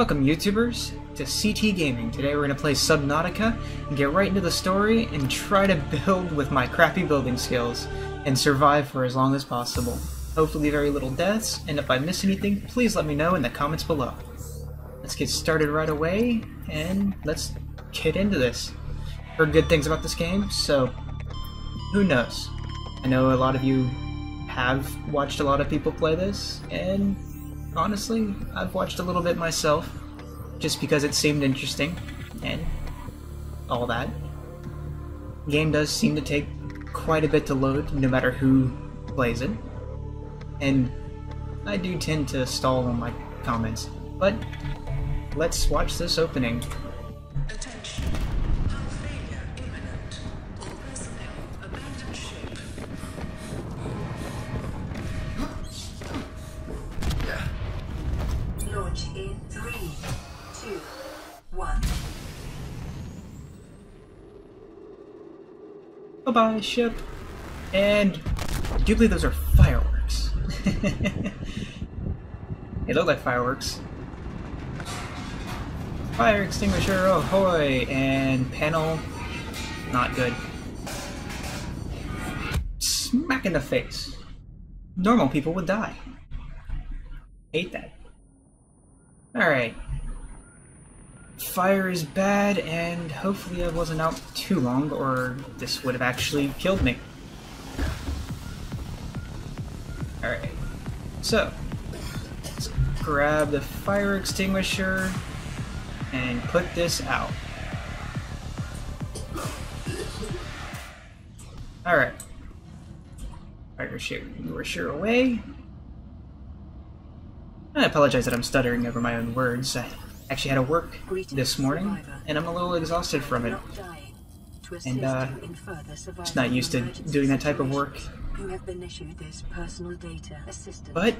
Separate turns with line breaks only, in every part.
Welcome YouTubers to CT Gaming. Today we're going to play Subnautica and get right into the story and try to build with my crappy building skills and survive for as long as possible. Hopefully very little deaths, and if I miss anything, please let me know in the comments below. Let's get started right away, and let's get into this. Heard good things about this game, so who knows? I know a lot of you have watched a lot of people play this, and honestly, I've watched a little bit myself, just because it seemed interesting, and all that. Game does seem to take quite a bit to load, no matter who plays it, and I do tend to stall on my comments, but let's watch this opening. Bye bye, ship. And I do believe those are fireworks. they look like fireworks. Fire extinguisher, ahoy! And panel, not good. Smack in the face. Normal people would die. Hate that. Alright. Fire is bad, and hopefully I wasn't out too long, or this would have actually killed me. Alright. So, let's grab the fire extinguisher and put this out. Alright. Fire were sure away. I apologize that I'm stuttering over my own words. I actually had to work this morning, and I'm a little exhausted from it.
Not dying. To assist
And, uh,
you in further survival
Just not used to doing that type of work.
You have been issued this personal data assistant.
But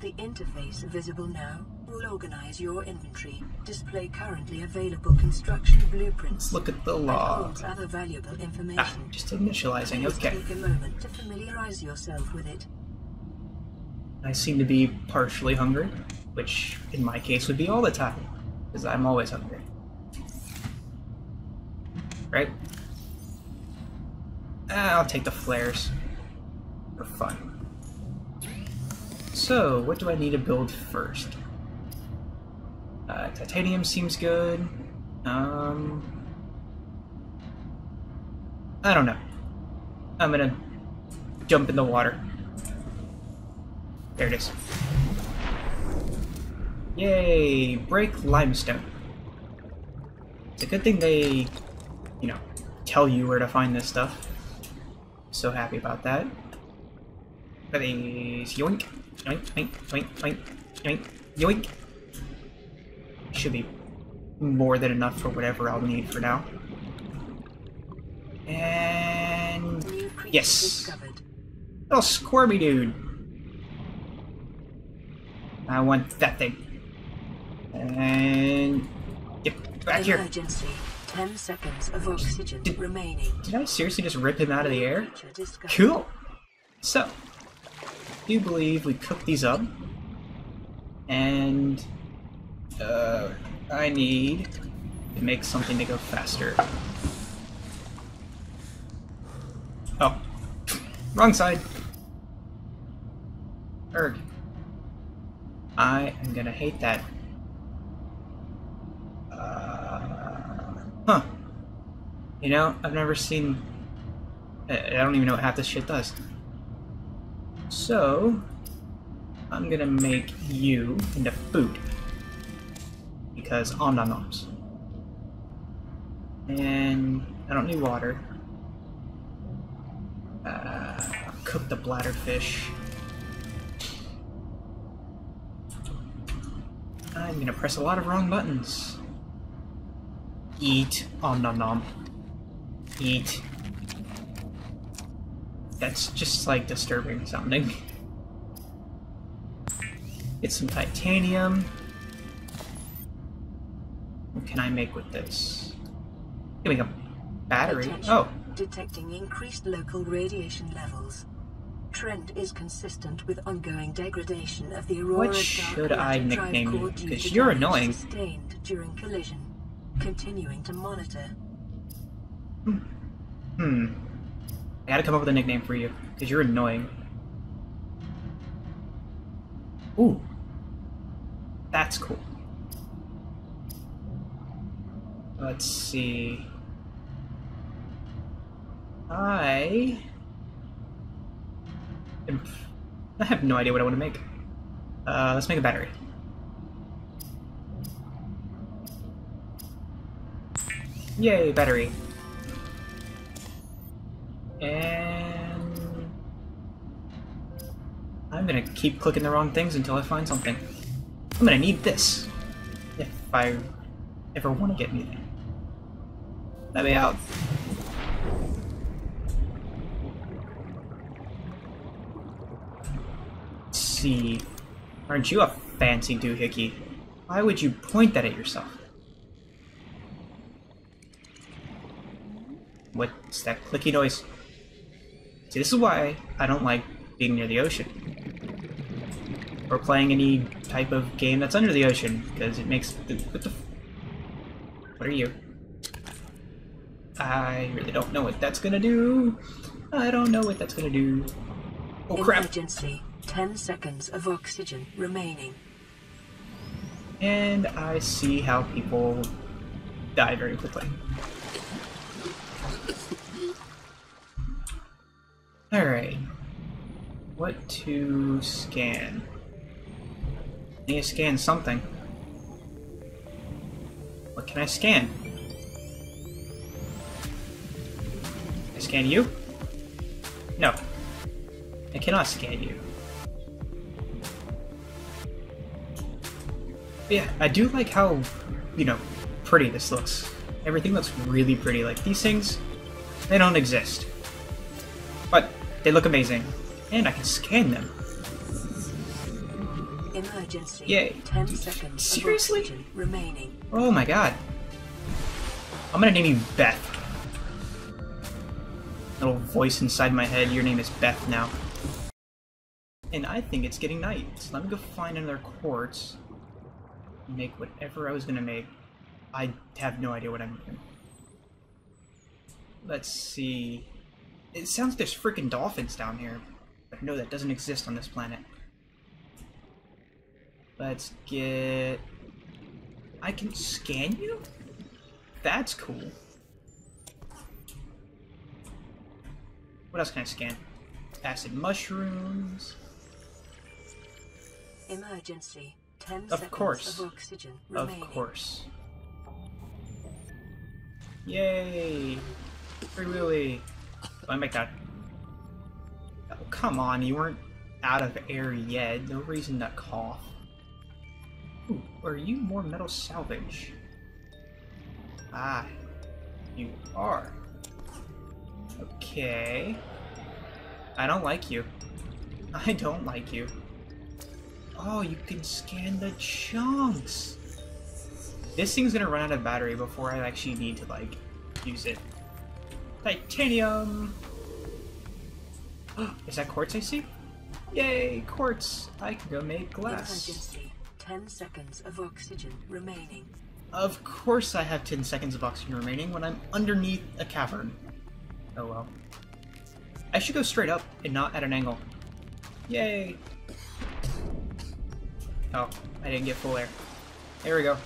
The interface visible now will organize your inventory, display currently available construction blueprints,
let's look at the log.
other valuable information.
Ah, just initializing, okay.
Take a moment to familiarize yourself with it.
I seem to be partially hungry, which in my case would be all the time, because I'm always hungry. Right? Ah, I'll take the flares. For fun. So, what do I need to build first? Uh, titanium seems good. Um... I don't know. I'm gonna jump in the water. There it is. Yay! Break limestone. It's a good thing they, you know, tell you where to find this stuff. So happy about that. Look at these. Yoink! Yoink, yoink, yoink, yoink, yoink, yoink! Should be more than enough for whatever I'll need for now. And... Yes. Little squirmy dude. I want that thing. And get back here.
Emergency. Ten seconds of oxygen
Did-
remaining.
Did I seriously just rip him out of the air? Cool. So, do you believe we cook these up? And uh, I need to make something to go faster. Oh, wrong side. Erg. I am gonna hate that. Uh, huh. You know, I've never seen. I don't even know what half this shit does. So, I'm gonna make you into food. Because om nom noms. And I don't need water. Uh, cook the bladderfish. I'm gonna press a lot of wrong buttons. Eat. Om nom nom. Eat. That's just like disturbing sounding. Get some titanium. What can I make with this? Can make a battery.
Attention.
Oh,
Detecting increased local radiation levels. trend is consistent with ongoing degradation of the Aurora
What should I nickname you?
core due
'Cause
to
you're annoying.
Sustained during collision. Continuing to monitor.
Hmm. I gotta come up with a nickname for you, because you're annoying. Ooh. That's cool. Let's see. I... I have no idea what I want to make. Uh, let's make a battery. Yay, battery. And I'm gonna keep clicking the wrong things until I find something. I'm gonna need this if I ever want to get anything. Let me out. Let's see. Aren't you a fancy doohickey? Why would you point that at yourself? What's that clicky noise? See, this is why I don't like being near the ocean. Or playing any type of game that's under the ocean, because it makes... The, what the... f- What are you? I really don't know what that's gonna do. I don't know what that's gonna do. Oh crap!
Emergency. 10 seconds of oxygen remaining.
And I see how people die very quickly. Alright. What to scan? I Need to scan something. What can I scan? I scan you? No. I cannot scan you. Yeah, I do like how, you know, pretty this looks. Everything looks really pretty. Like, these things, they don't exist. They look amazing. And I can scan them.
Emergency.
Yay.
10 seconds
Seriously?
remaining.
Oh my god. I'm gonna name you Beth. Little voice inside my head, your name is Beth now. And I think it's getting night, so let me go find another quartz. Make whatever I was gonna make. I have no idea what I'm doing. Let's see. It sounds like there's freaking dolphins down here. But no, that doesn't exist on this planet. Let's get... I can scan you? That's cool. What else can I scan? Acid mushrooms.
Emergency. 10
Of course.
of oxygen
Of
remaining.
course. Yay! Free Willy! Do I make that? Oh, come on, you weren't out of air yet. No reason to cough. Ooh, are you more metal salvage? Ah, you are. Okay. I don't like you. I don't like you. Oh, you can scan the chunks. This thing's gonna run out of battery before I actually need to like use it. Titanium. Is that quartz I see? Yay, quartz! I can go make glass.
Emergency. 10 seconds of oxygen remaining.
Of course I have 10 seconds of oxygen remaining when I'm underneath a cavern. Oh well. I should go straight up and not at an angle. Yay! Oh, I didn't get full air. There we go.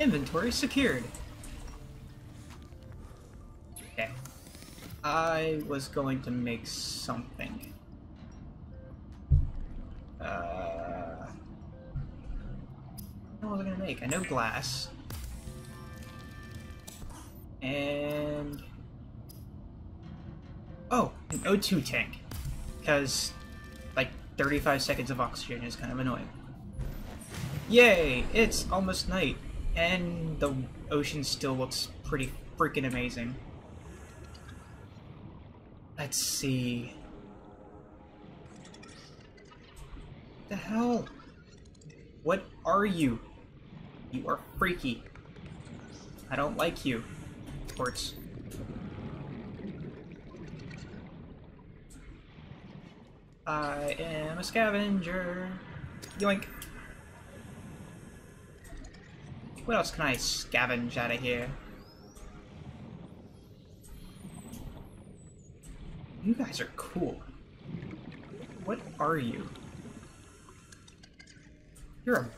Inventory secured. I was going to make something. Uh, what was I gonna make? I know glass. And oh, an O2 tank, because like 35 seconds of oxygen is kind of annoying. Yay! It's almost night, and the ocean still looks pretty freaking amazing. Let's see. The hell? What are you? You are freaky. I don't like you. Quartz. I am a scavenger. Yoink. What else can I scavenge out of here? You guys are cool. What are you? You're a...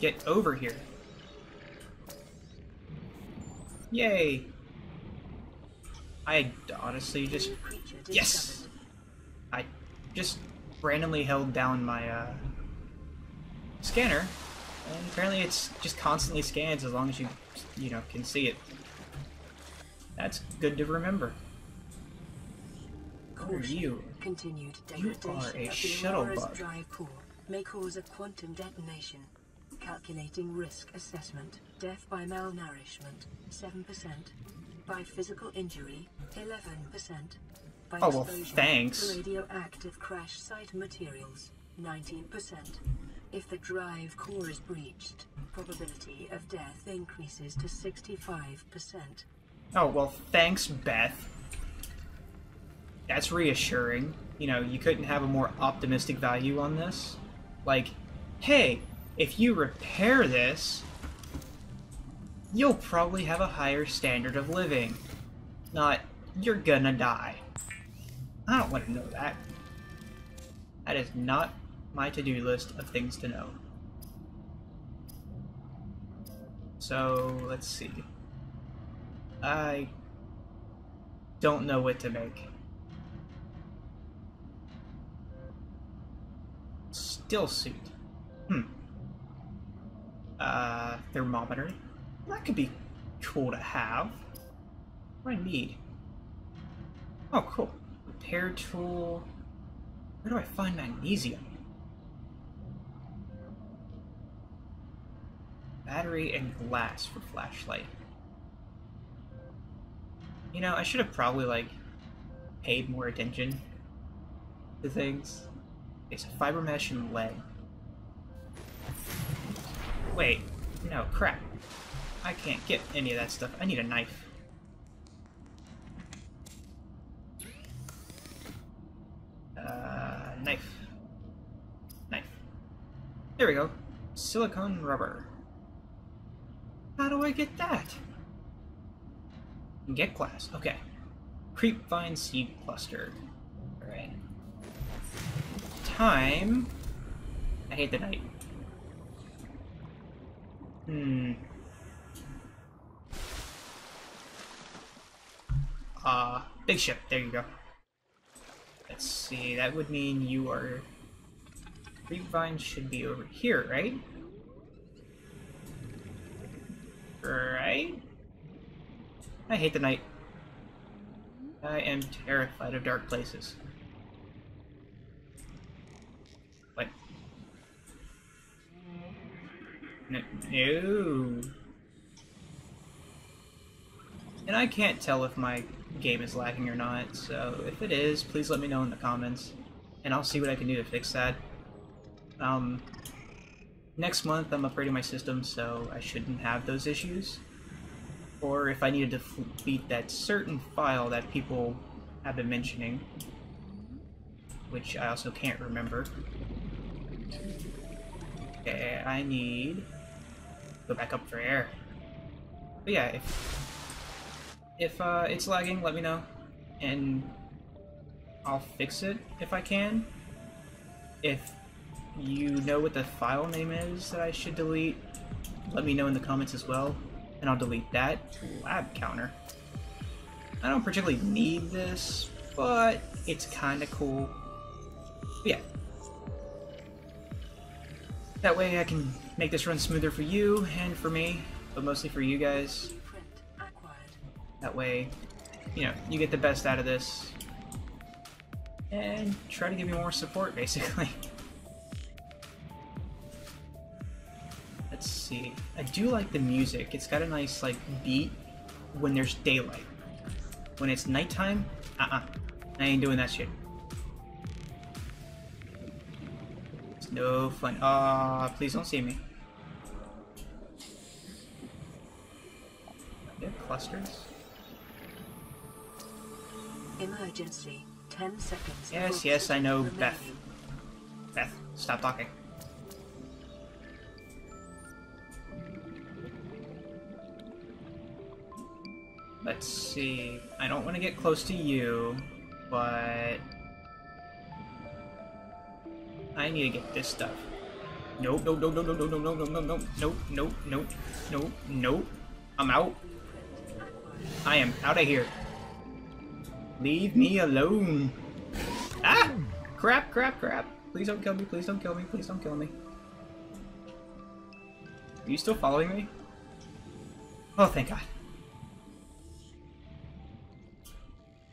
Get over here. Yay! I honestly just... Yes! I just randomly held down my uh, scanner, and apparently it's just constantly scans as long as you, you know, can see it. That's good to remember. Who are you?
Continued
You are a
of the
shuttle
Aurora's
bug.
drive core may cause a quantum detonation. Calculating risk assessment. Death by malnourishment, 7%. By physical injury, 11%. By
Oh, well, thanks.
to radioactive crash site materials, 19%. If the drive core is breached, probability of death increases to 65%.
Oh, well, thanks, Beth. That's reassuring. You know, you couldn't have a more optimistic value on this. Like, hey, if you repair this, you'll probably have a higher standard of living. Not, you're gonna die. I don't want to know that. That is not my to-do list of things to know. So, let's see. I don't know what to make. Stillsuit. Hmm. Uh, thermometer. That could be cool to have. What do I need? Oh, cool. Repair tool. Where do I find magnesium? Battery and glass for flashlight. You know, I should have probably, like, paid more attention to things. It's a fiber mesh and lead. Wait, no, crap. I can't get any of that stuff. I need a knife. Uh, knife. Knife. There we go. Silicone rubber. How do I get that? Get class. Okay. Creepvine seed cluster. Time. I hate the night. Hmm. Uh, big ship. There you go. Let's see. That would mean you are. Creepvine should be over here, right? Right? I hate the night. I am terrified of dark places. What? No. And I can't tell if my game is lagging or not, so if it is, please let me know in the comments, and I'll see what I can do to fix that. Um, next month I'm upgrading my system, so I shouldn't have those issues. Or if I needed to delete that certain file that people have been mentioning, which I also can't remember. Okay, I need go back up for air. But yeah, if if uh, it's lagging, let me know, and I'll fix it if I can. If you know what the file name is that I should delete, let me know in the comments as well, and I'll delete that. Lab counter. I don't particularly need this, but it's kind of cool. But yeah. That way I can make this run smoother for you and for me, but mostly for you guys. That way, you know, you get the best out of this. And try to give me more support, basically. Let's see. I do like the music. It's got a nice, like, beat when there's daylight. When it's nighttime, uh-uh. I ain't doing that shit. No fun. Ah, please don't see me. Are clusters.
Emergency. 10 seconds.
Yes, yes, I know,
oxygen
Beth. Beth, stop talking. Let's see. I don't want to get close to you, but I need to get this stuff. Nope, nope, nope, nope, nope, nope, nope, nope, nope, nope, nope, nope, nope, nope. I'm out. I am out of here. Leave me alone. Ah! Crap, crap, crap. Please don't kill me, please don't kill me, please don't kill me. Are you still following me? Oh, thank God.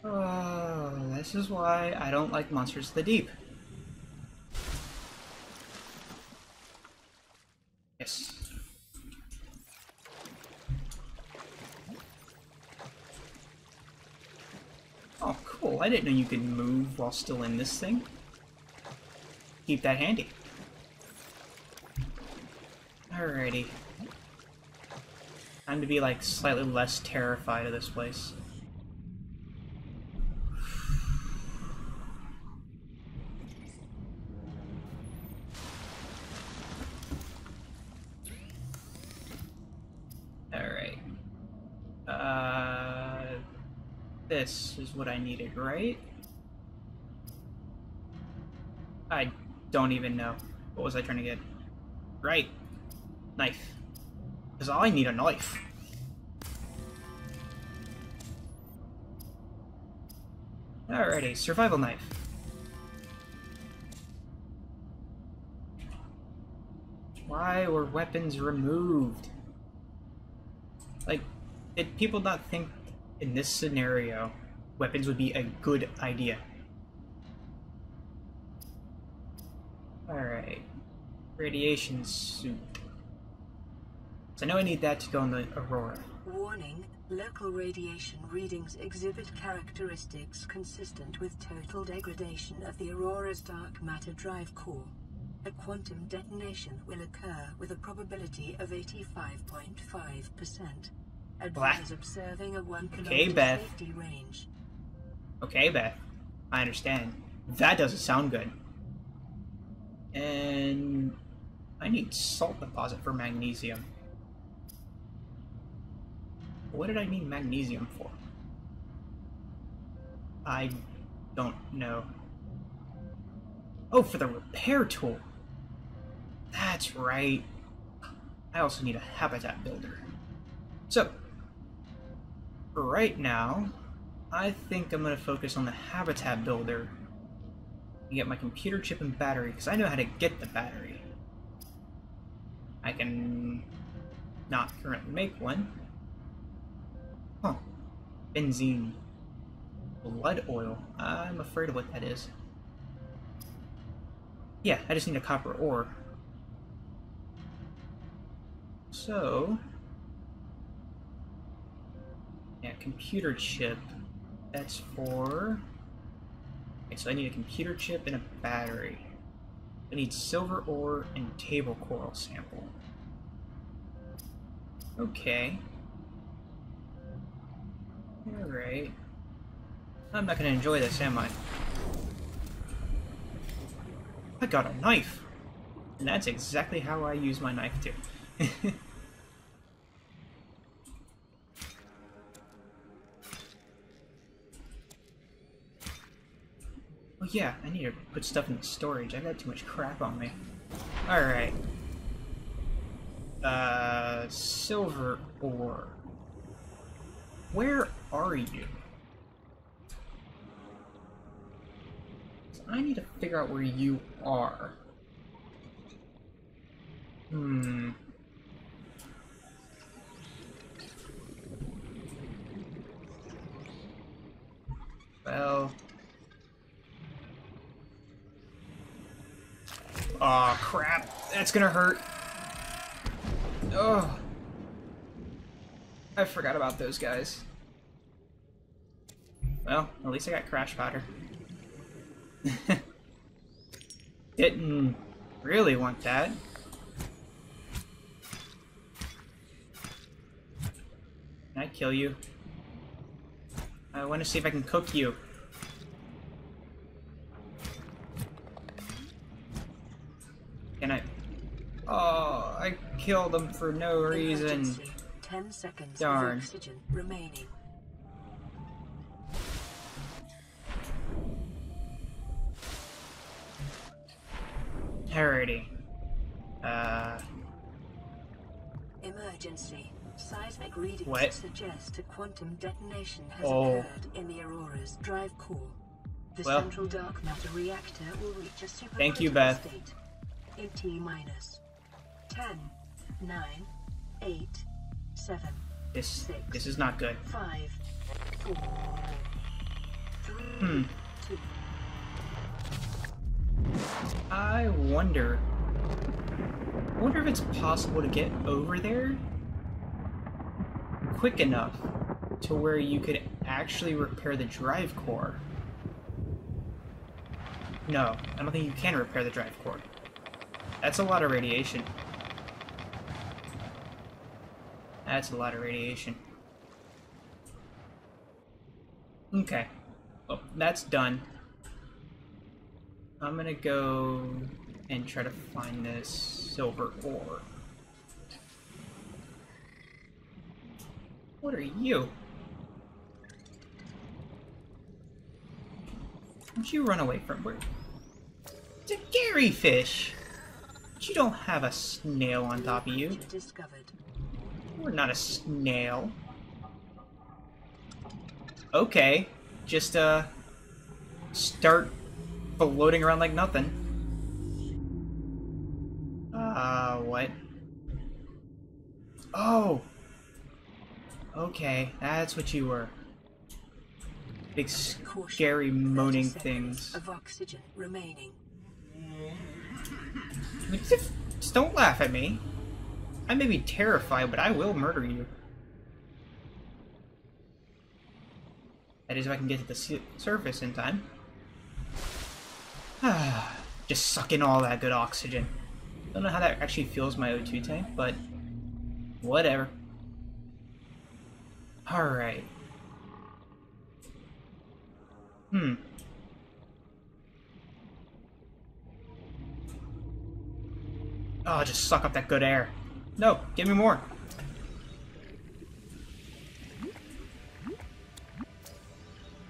Oh, this is why I don't like Monsters of the Deep. Yes. Oh, cool. I didn't know you could move while still in this thing. Keep that handy. Alrighty. Time to be, like, slightly less terrified of this place. Alright. Uh, is what I needed, right? I don't even know. What was I trying to get? Right. Knife. Because all I need a knife. Alrighty, survival knife. Why were weapons removed? Like, did people not think in this scenario weapons would be a good idea? Alright. Radiation suit. So I know I need that to go on the Aurora.
Warning, local radiation readings exhibit characteristics consistent with total degradation of the Aurora's dark matter drive core. A quantum detonation will occur with a probability of 85.5%. Advise observing a 1
Okay,
kilometer
Beth.
safety range.
Okay, Beth. I understand. That doesn't sound good. And I need salt deposit for magnesium. What did I need magnesium for? I don't know. Oh, for the repair tool. That's right. I also need a habitat builder. So, right now, I think I'm going to focus on the habitat builder and get my computer chip and battery, because I know how to get the battery. I can not currently make one. Huh. Benzene. Blood oil. I'm afraid of what that is. Yeah, I just need a copper ore. So... Yeah, computer chip. That's for... Okay, so I need a computer chip and a battery. I need silver ore and table coral sample. Okay. Alright. I'm not gonna enjoy this, am I? I got a knife! And that's exactly how I use my knife too. Oh yeah, I need to put stuff in storage. I got too much crap on me. Alright. Uh, silver ore. Where are you? I need to figure out where you are. Hmm. Well. Oh crap, that's gonna hurt. Oh. I forgot about those guys. Well, at least I got crash powder. Didn't really want that. Can I kill you? I want to see if I can cook you. Can I? Oh, them for no reason.
10 seconds
Darn.
of oxygen remaining.
Alrighty. Uh,
Emergency. Seismic readings
What?
suggest a quantum detonation has
Oh.
occurred in the Aurora's drive core. The
Well.
central dark matter reactor will reach a supercritical
Thank you, Beth.
state in T minus 10, 9, 8, 7,
this
Six.
this is not good.
5, 4, 3,
Hmm.
2,
I wonder. I wonder if it's possible to get over there quick enough to where you could actually repair the drive core. No, I don't think you can repair the drive core. That's a lot of radiation. That's a lot of radiation. Okay. Well, that's done. I'm gonna go and try to find this silver ore. What are you? Don't you run away from where? It's a Garryfish! But you don't have a snail on top of you. We're not a snail. Okay. Just, uh... Start floating around like nothing. Uh, what? Oh! Okay, that's what you were. Big scary moaning things.
Of oxygen remaining.
Just don't laugh at me. I may be terrified, but I will murder you. That is if I can get to the surface in time. Just suck in all that good oxygen. Don't know how that actually fills my O2 tank, but whatever. Alright. Hmm. Oh, just suck up that good air. No, give me more.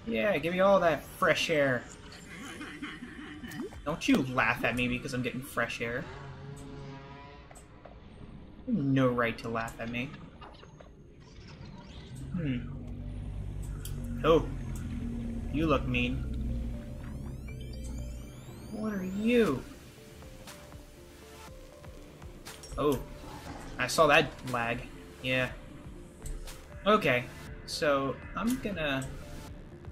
Yeah, give me all that fresh air. Don't you laugh at me because I'm getting fresh air. You have No right to laugh at me. Hmm. Oh. You look mean. What are you? Oh. I saw that lag. Yeah. Okay. So, I'm gonna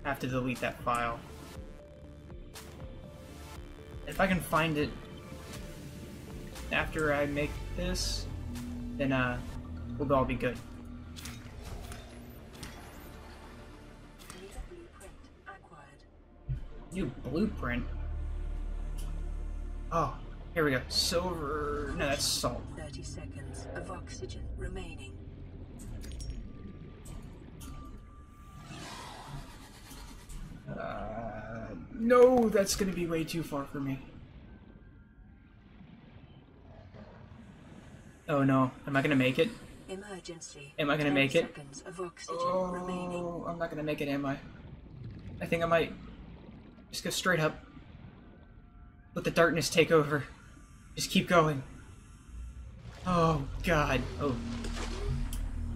have to delete that file. If I can find it after I make this, then uh, we'll all be good.
Need a blueprint acquired.
New blueprint. Oh, here we go. Silver. No, that's salt.
30 seconds of oxygen remaining.
Uh, no, that's gonna be way too far for me. Oh no, am I gonna make it?
Emergency.
Am I gonna make it?
oxygen remaining.
Oh, I'm not gonna make it, am I? I think I might just go straight up. Let the darkness take over. Just keep going. Oh god. Oh.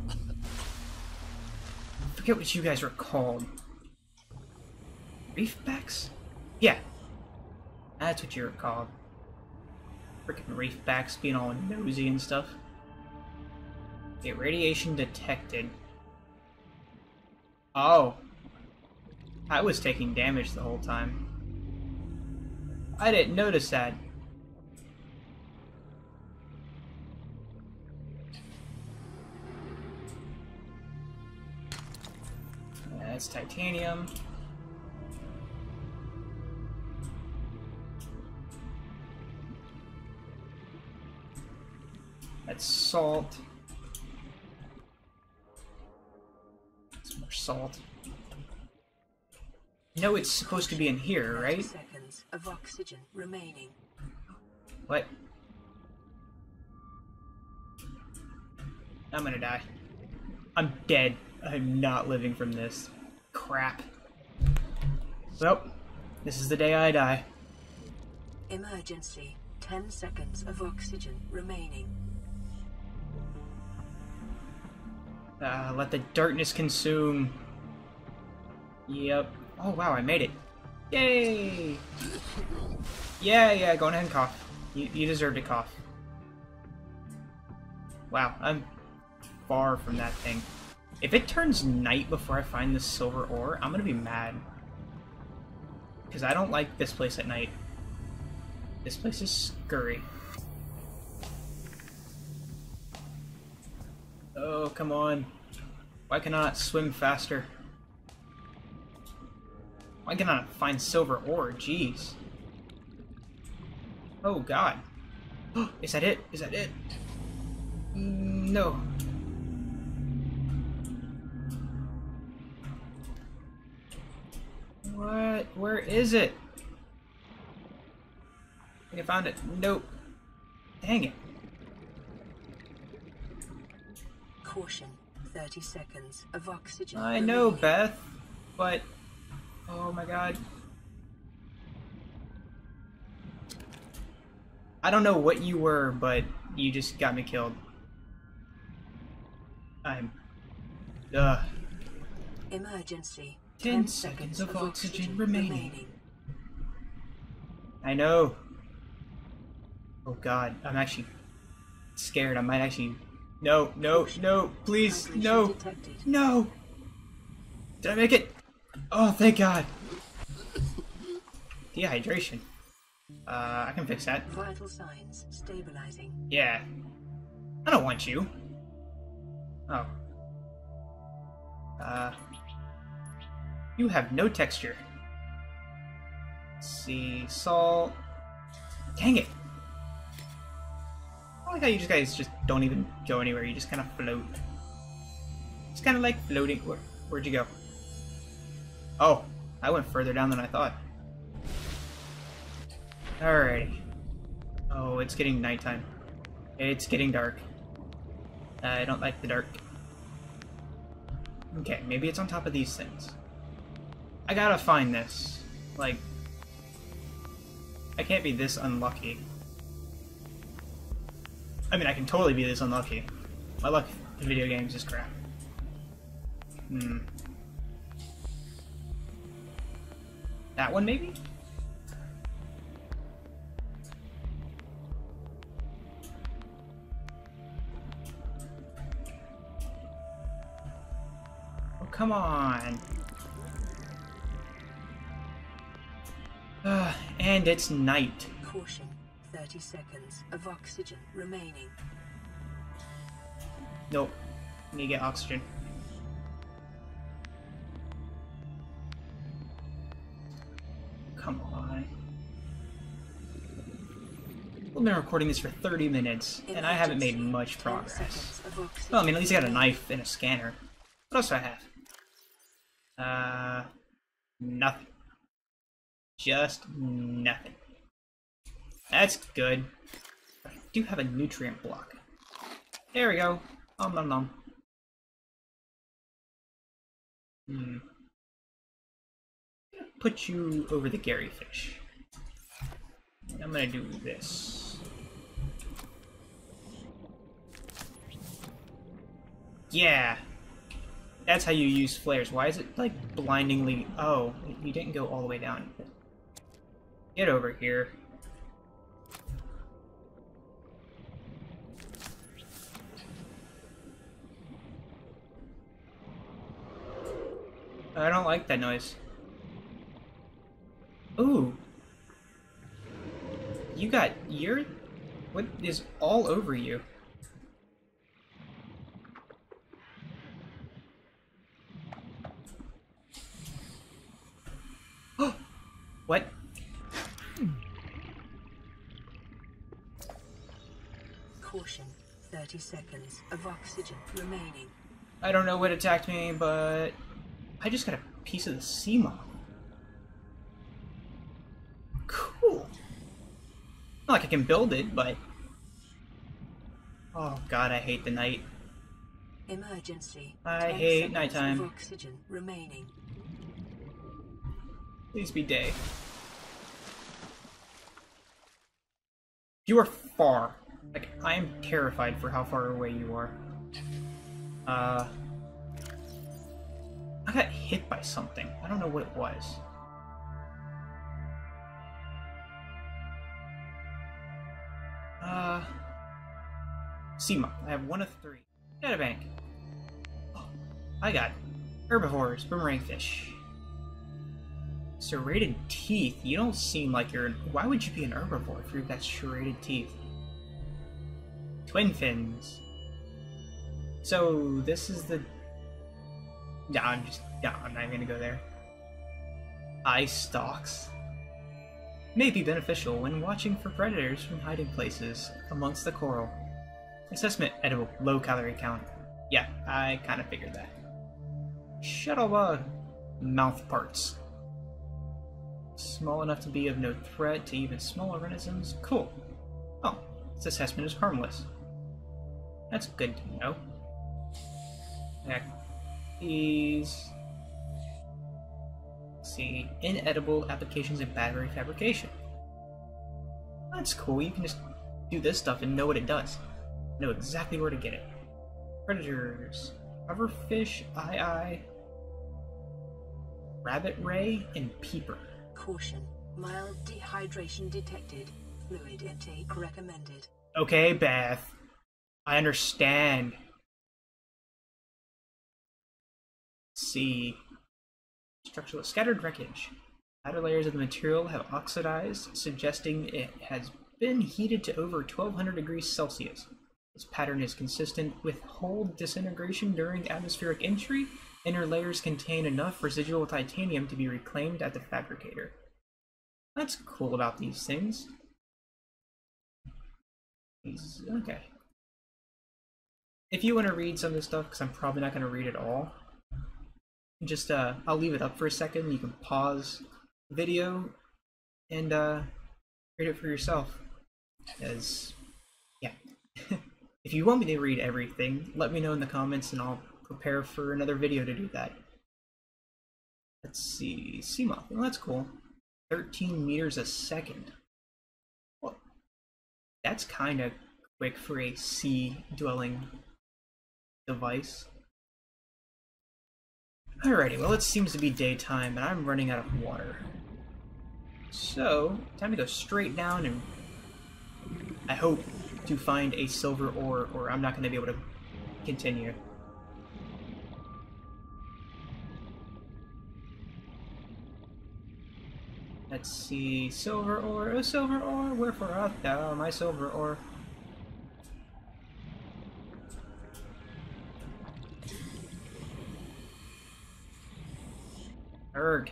I forget what you guys were called. Reefbacks? Yeah. That's what you were called. Freaking reefbacks being all nosy and stuff. Okay, radiation detected. Oh. I was taking damage the whole time. I didn't notice that. That's titanium. That's salt. That's more salt. No, it's supposed to be in here, right?
Seconds of oxygen remaining.
What? I'm gonna die. I'm dead. I'm not living from this. Crap. Well, this is the day I die.
Emergency. 10 seconds of oxygen remaining.
Uh, let the darkness consume. Yep. Oh wow, I made it. Yay! Yeah, yeah, go ahead and cough. You, you deserve to cough. Wow, I'm far from that thing. If it turns night before I find this silver ore, I'm gonna be mad. Because I don't like this place at night. This place is scurry. Oh, come on. Why can I not swim faster? Why can I not find silver ore? Jeez. Oh, God. Is that it? Is that it? Mm, No. What? Where is it? I think I found it. Nope. Dang it.
Caution. 30 seconds of oxygen.
I know. Beth, but oh my god. I don't know what you were, but you just got me killed. I'm. Ugh.
Emergency.
10 seconds of oxygen remaining. I know. Oh god, I'm actually scared. I might actually. No, no, no, please, no, no! Did I make it? Oh, thank god. Dehydration. Uh, I can fix that.
Vital signs stabilizing.
Yeah. I don't want you. Oh. Uh. You have no texture. Let's see. Salt. Dang it. I like how you just guys just don't even go anywhere. You just kind of float. It's kind of like floating. Where, where'd you go? Oh, I went further down than I thought. Alrighty. Oh, it's getting nighttime. It's getting dark. I don't like the dark. Okay, maybe it's on top of these things. I gotta find this. Like, I can't be this unlucky. I mean, I can totally be this unlucky. My luck in video games is crap. Hmm. That one, maybe? Oh, come on. Uh, and it's night.
Caution. 30 seconds of oxygen remaining.
Nope. Need to get oxygen. Come on. We've been recording this for 30 minutes, and I haven't made much progress.
seconds of oxygen
Well, I mean, at least I got a knife and a scanner. What else do I have? Uh, nothing. Just nothing. That's good. I do have a nutrient block. There we go. Om nom nom. Hmm. Put you over the Garryfish. I'm gonna do this. Yeah. That's how you use flares. Why is it like blindingly? Oh, you didn't go all the way down. Get over here. I don't like that noise. Ooh. You got your what is all over you? what?
30 seconds of oxygen remaining.
I don't know what attacked me, but I just got a piece of the Seamoth. Cool. Not like I can build it, but oh god, I hate the night.
Emergency.
I hate nighttime.
Oxygen remaining.
Please be day. You are far. Like, I am terrified for how far away you are. Uh... I got hit by something. I don't know what it was. Uh... Seamoth. I have one of three. Databank. Oh, I got herbivores, boomerang fish. Serrated teeth? You don't seem like you're. Why would you be an herbivore if you've got serrated teeth? Twin fins. So this is the. Yeah, I'm just. Yeah, I'm not gonna go there. Eye stalks. May be beneficial when watching for predators from hiding places amongst the coral. Assessment edible, low calorie count. Yeah, I kind of figured that. Shuttlebug. Uh, mouth parts. Small enough to be of no threat to even smaller organisms. Cool. Oh, this assessment is harmless. That's good to know. Back these. See, inedible applications in battery fabrication. That's cool. You can just do this stuff and know what it does. Know exactly where to get it. Predators. Hoverfish, eye eye, rabbit ray, and peeper.
Caution. Mild dehydration detected. Fluid intake recommended.
Okay, Beth. I understand. Let's see. Structural scattered wreckage. Outer layers of the material have oxidized, suggesting it has been heated to over 1200 degrees Celsius. This pattern is consistent with whole disintegration during atmospheric entry. Inner layers contain enough residual titanium to be reclaimed at the fabricator. That's cool about these things. These, okay. If you want to read some of this stuff, because I'm probably not going to read it all, just uh, I'll leave it up for a second. You can pause the video and uh, read it for yourself. As yeah. If you want me to read everything, let me know in the comments and I'll prepare for another video to do that. Let's see, Seamoth, well that's cool. 13 meters a second. Well, that's kind of quick for a sea-dwelling device. Alrighty, well it seems to be daytime and I'm running out of water. So, time to go straight down and I hope to find a silver ore, or I'm not going to be able to continue. Let's see, silver ore, oh silver ore, wherefore art thou, my silver ore? Erg.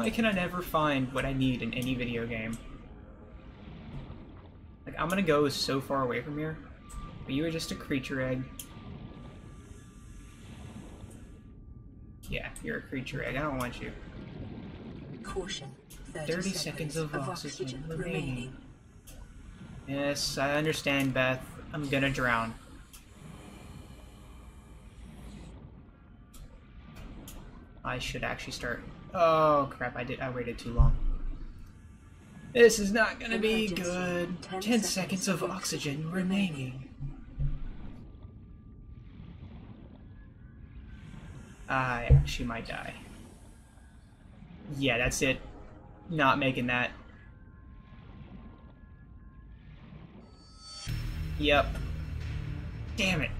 Why can I never find what I need in any video game? Like, I'm gonna go so far away from here. But you are just a creature egg. Yeah, you're a creature egg. I don't want you.
Caution. 30,
30
seconds,
seconds of
of
oxygen
oxygen
remaining.
remaining.
Yes, I understand, Beth. I'm gonna drown. I should actually start. Oh crap! I did. I waited too long. This is not gonna be good.
10 seconds
seconds of oxygen
oxygen
remaining. I actually might die. Yeah, that's it. Not making that. Yep. Damn it.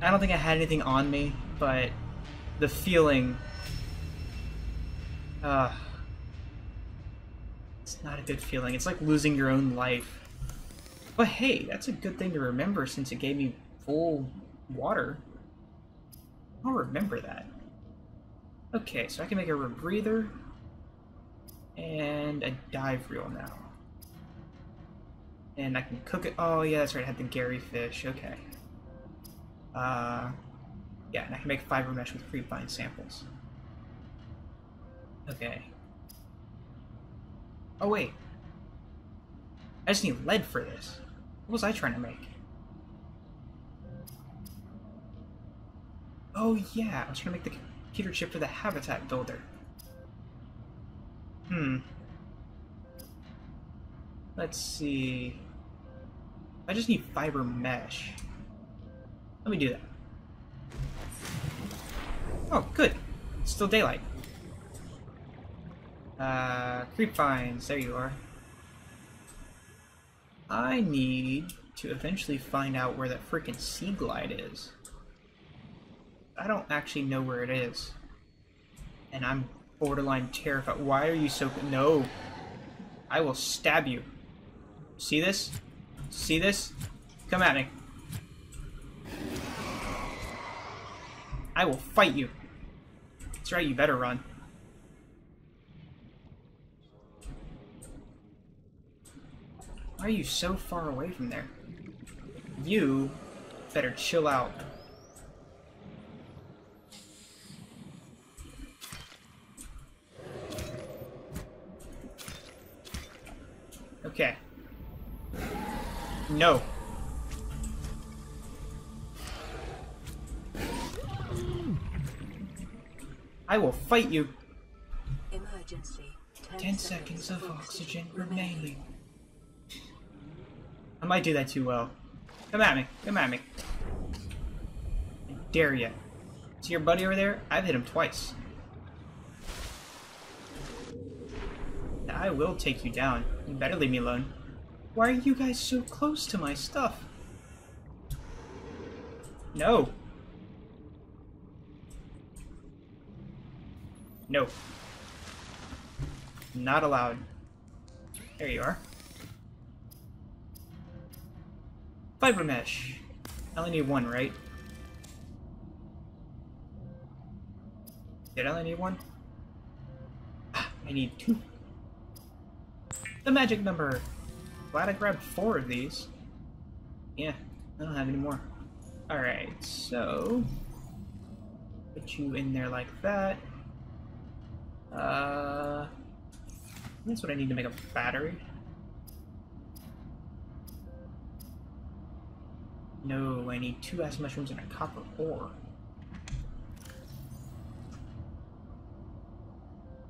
I don't think I had anything on me, but the feeling. Uh, it's not a good feeling. It's like losing your own life. But hey, that's a good thing to remember since it gave me full water. I'll remember that. Okay, so I can make a rebreather and a dive reel now. And I can cook it. Oh, yeah, that's right. I had the Garryfish. Okay. Uh, yeah, and I can make fiber mesh with creepvine samples. Okay. Oh, wait. I just need lead for this. What was I trying to make? Oh, yeah. I was trying to make the computer chip for the habitat builder. Hmm. Let's see. I just need fiber mesh. Let me do that. Oh, good. It's still daylight. Uh, creep vines, there you are. I need to eventually find out where that freaking sea glide is. I don't actually know where it is. And I'm borderline terrified. Why are you so... No! I will stab you. See this? See this? Come at me. I will fight you. That's right, you better run. Why are you so far away from there? You better chill out. Okay. No. I will fight you.
Emergency.
10 seconds of oxygen remaining. I might do that too well. Come at me. Come at me. I dare you. See your buddy over there? I've hit him twice. I will take you down. You better leave me alone. Why are you guys so close to my stuff? No. No. Not allowed. There you are. Fiber mesh. I only need one, right? Did I only need one? Ah, I need two. The magic number! Glad I grabbed four of these. Yeah, I don't have any more. Alright, so... Put you in there like that. Uh... That's what I need to make a battery. No, I need two acid mushrooms and a copper ore.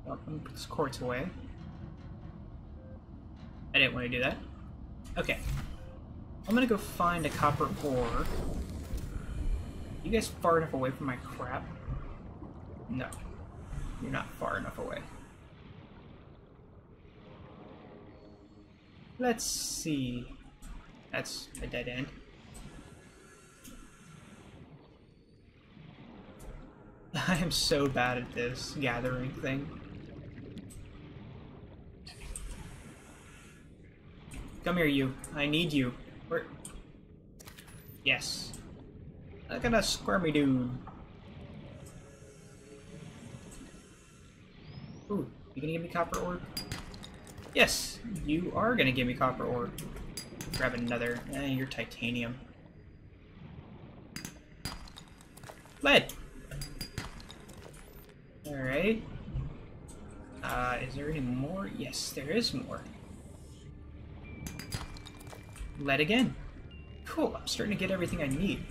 Well, let me put this quartz away. I didn't want to do that. Okay. I'm gonna go find a copper ore. You guys far enough away from my crap? No. You're not far enough away. Let's see. That's a dead end. I am so bad at this gathering thing. Come here, you. I need you. Where? Yes. Look at a squirmy dude. Ooh, you gonna give me copper ore? Yes, you are gonna give me copper ore. Grab another. Eh, you're titanium. Lead! Alright. Uh, is there any more? Yes, there is more. Lead again. Cool, I'm starting to get everything I need.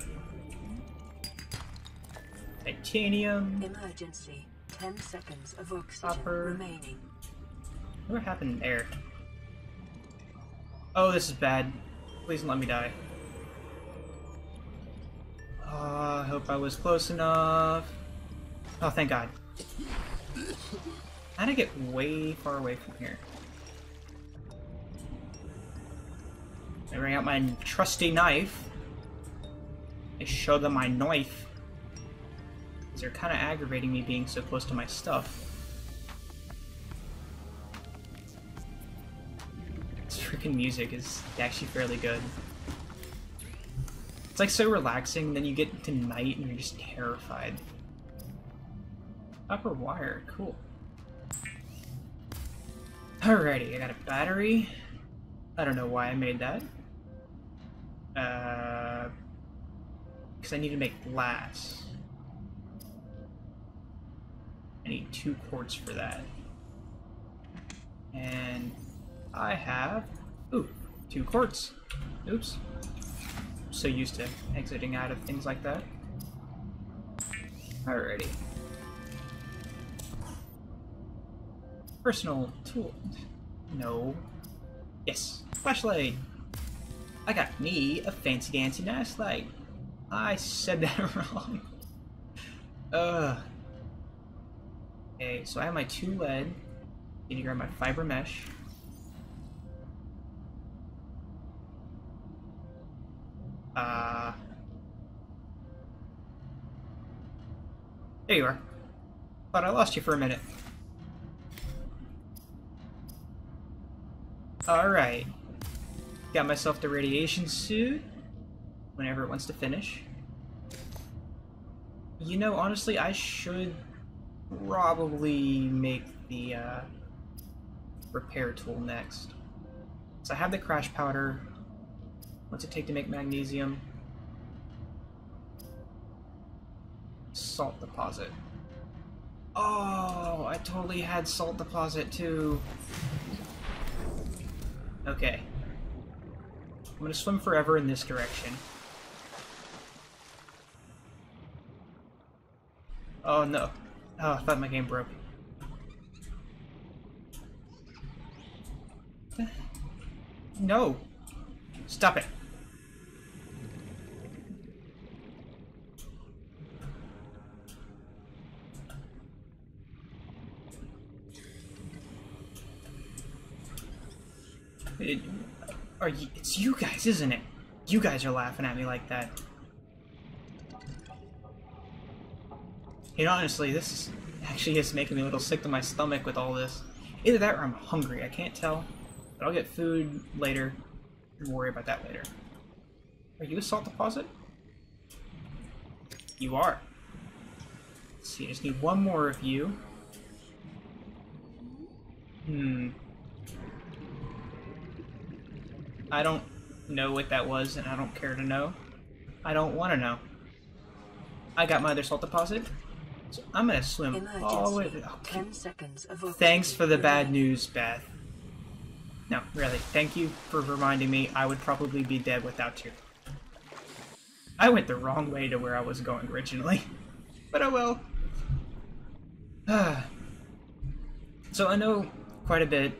Titanium.
Emergency. 10 seconds of oxygen
Copper.
remaining.
What happened there? Oh, this is bad. Please let me die. Oh, I hope I was close enough. Oh, thank God. How'd I get way far away from here? I bring out my trusty knife. I show them my knife. They're kind of aggravating me being so close to my stuff. This freaking music is actually fairly good. It's like so relaxing, then you get to night and you're just terrified. Copper wire, cool. Alrighty, I got a battery. I don't know why I made that. Uh, because I need to make glass. I need two quartz for that. And I have, ooh, two quartz. Oops. I'm so used to exiting out of things like that. Alrighty. Personal tool. No. Yes. Flashlight. I got me a fancy dancy nice light. I said that wrong. Ugh. Okay, so I have my two lead. Need to grab my fiber mesh. Uh. There you are. Thought I lost you for a minute. Alright. Got myself the radiation suit. Whenever it wants to finish. You know, honestly, I should probably make the uh, repair tool next. So I have the crash powder. What's it take to make magnesium? Salt deposit. Oh, I totally had salt deposit too. Okay. I'm gonna swim forever in this direction. Oh no. Oh, I thought my game broke. No! Stop it! It, are you, it's you guys, isn't it? You guys are laughing at me like that. Know, honestly, this is actually is making me a little sick to my stomach with all this. Either that or I'm hungry, I can't tell. But I'll get food later. Don't worry about that later. Are you a salt deposit? You are. Let's see, I just need one more of you. Hmm. I don't know what that was, and I don't care to know. I don't want to know. I got my other salt deposit, so I'm gonna swim
Emergency.
all the way.
Ten seconds of
Thanks for the bad news, Beth. No, really. Thank you for reminding me. I would probably be dead without you. I went the wrong way to where I was going originally. But oh well. so I know quite a bit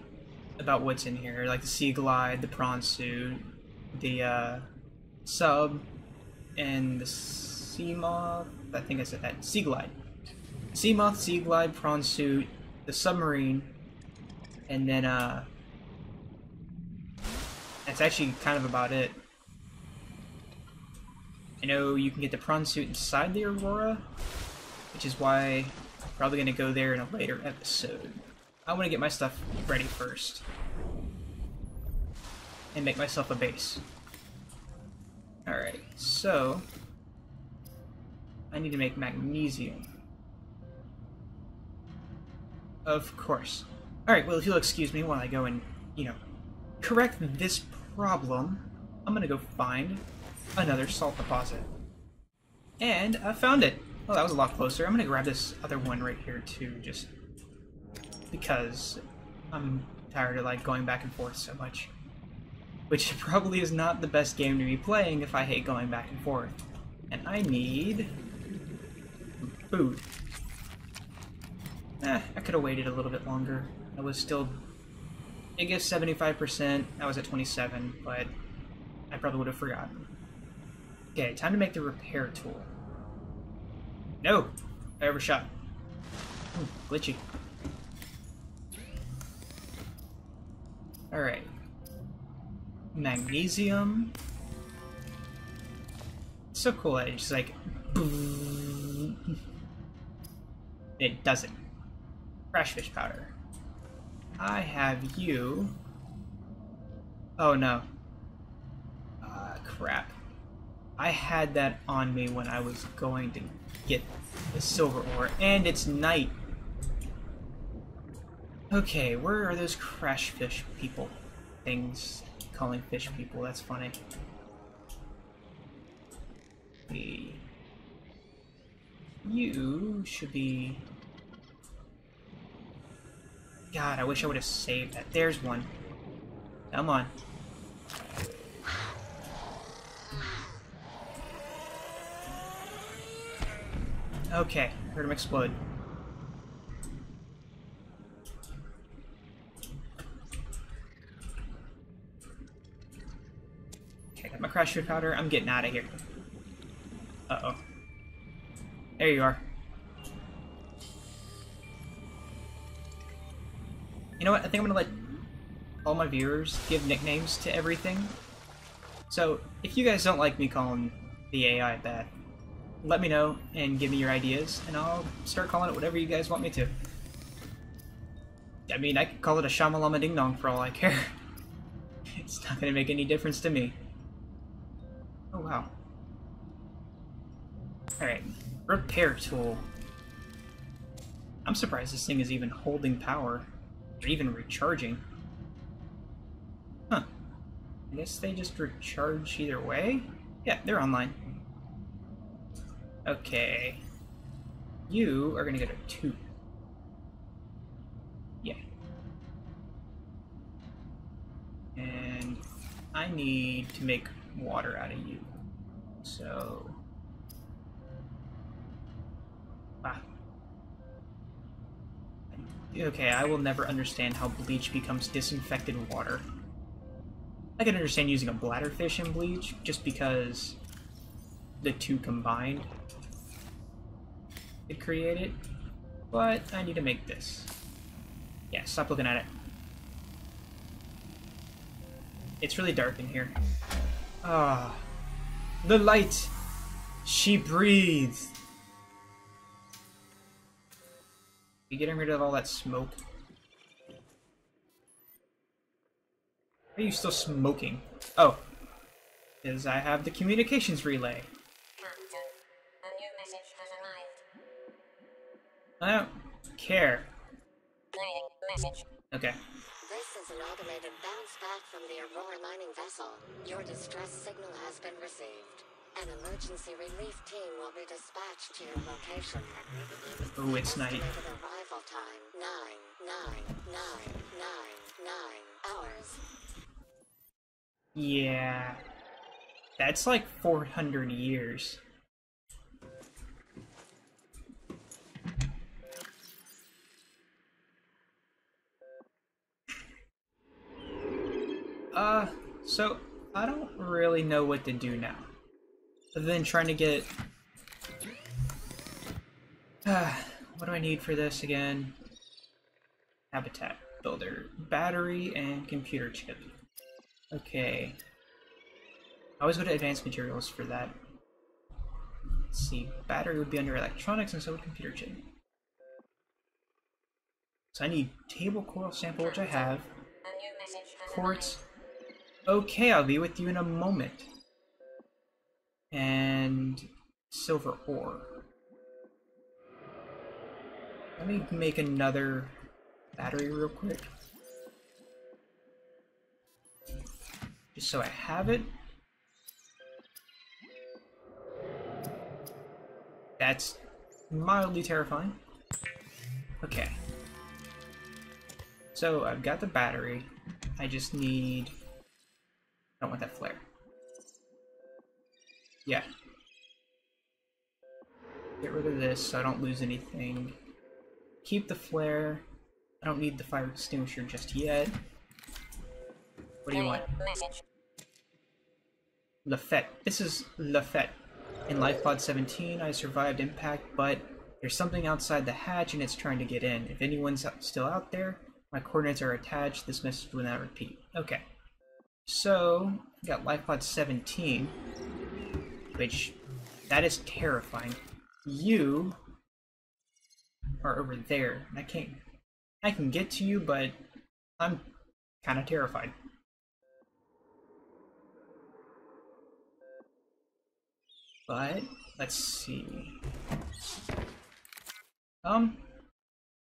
about what's in here, like the Sea Glide, the Prawn Suit, the uh, Sub, and the Seamoth. I think I said that. Sea Glide. Seamoth, Sea Glide, Prawn Suit, the Submarine, and then, uh. That's actually kind of about it. I know you can get the Prawn Suit inside the Aurora, which is why I'm probably going to go there in a later episode. I want to get my stuff ready first. And make myself a base. Alright, so... I need to make magnesium. Of course. Alright, well if you'll excuse me while I go and, you know, correct this problem, I'm gonna go find another salt deposit. And I found it! Oh, that was a lot closer. I'm gonna grab this other one right here too, just because I'm tired of like going back and forth so much. Which probably is not the best game to be playing if I hate going back and forth. And I need food. Eh, I could have waited a little bit longer. I was still, I guess 75%. I was at 27, but I probably would have forgotten. Okay, time to make the repair tool. No! I overshot. Ooh, glitchy. Alright. Magnesium. It's so cool that it's just like... It doesn't. Crash fish powder. I have you... Oh no. Ah, crap. I had that on me when I was going to get the silver ore, and it's night. Okay, where are those crash fish people? Things calling fish people, that's funny. You should be... God, I wish I would have saved that. There's one. Come on. Okay, Heard him explode. Crash food powder. I'm getting out of here. Uh-oh. There you are. You know what? I think I'm gonna let all my viewers give nicknames to everything. So, if you guys don't like me calling the AI that, let me know and give me your ideas, and I'll start calling it whatever you guys want me to. I mean, I could call it a Shamalama Ding Dong for all I care. it's not gonna make any difference to me. Oh, wow. Alright, repair tool. I'm surprised this thing is even holding power, or even recharging. Huh. I guess they just recharge either way? Yeah, they're online. Okay. You are gonna get a two. Yeah. And I need to make water out of you. So... Ah. Okay, I will never understand how bleach becomes disinfected water. I can understand using a bladderfish in bleach, just because the two combined could create it, but I need to make this. Yeah, stop looking at it. It's really dark in here. Ah, the light! She breathes! You getting rid of all that smoke? Are you still smoking? Oh. Because I have the communications relay.
Captain, a new message has arrived.
I don't care. Okay.
An automated bounce back from the Aurora mining vessel. Your distress signal has been received. An emergency relief team will be dispatched to your location.
Oh, it's night.
Arrival time nine, nine, nine, nine, nine hours.
Yeah. That's like 400 years. Uh, so I don't really know what to do now. Other than trying to get... Uh, what do I need for this again? Habitat builder, battery, and computer chip. Okay. I always go to advanced materials for that. Let's see, battery would be under electronics and so would computer chip. So I need table coral sample, which I have. Quartz. Okay, I'll be with you in a moment. And silver ore. Let me make another battery real quick. Just so I have it. That's mildly terrifying. Okay. So I've got the battery. I just need... I don't want that flare. Yeah. Get rid of this so I don't lose anything. Keep the flare. I don't need the fire extinguisher just yet. What do you want? Lafette. This is Lafette. In LifePod 17, I survived impact, but there's something outside the hatch and it's trying to get in. If anyone's still out there, my coordinates are attached. This message will not repeat. Okay. So, got LifePod 17, which, that is terrifying. You are over there. I can't, I can get to you, but I'm kind of terrified. But let's see. Um,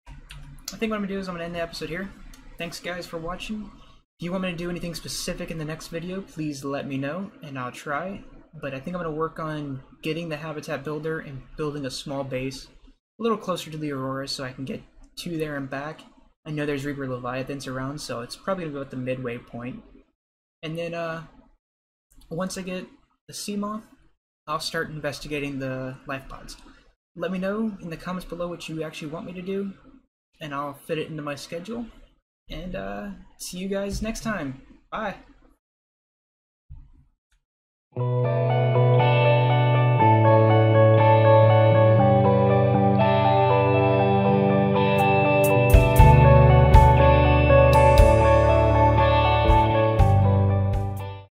I think what I'm gonna do is I'm gonna end the episode here. Thanks guys for watching. If you want me to do anything specific in the next video, please let me know and I'll try. But I think I'm gonna work on getting the habitat builder and building a small base a little closer to the Aurora so I can get to there and back. I know there's Reaper Leviathans around, so it's probably gonna go at the midway point. And then uh once I get the Seamoth, I'll start investigating the life pods. let me know in the comments below what you actually want me to do, and I'll fit it into my schedule. And uh, see you guys next time. Bye.